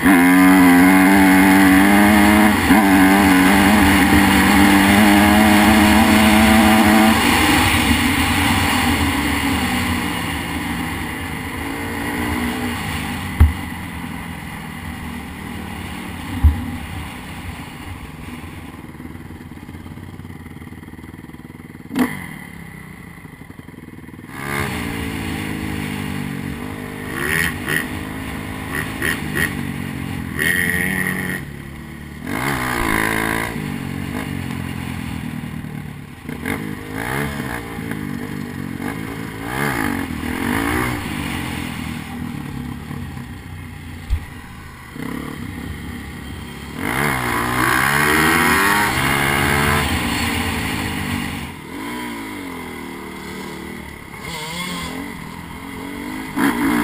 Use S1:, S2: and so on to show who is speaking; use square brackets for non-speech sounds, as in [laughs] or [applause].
S1: Mm-hmm. [laughs] Mm-hmm.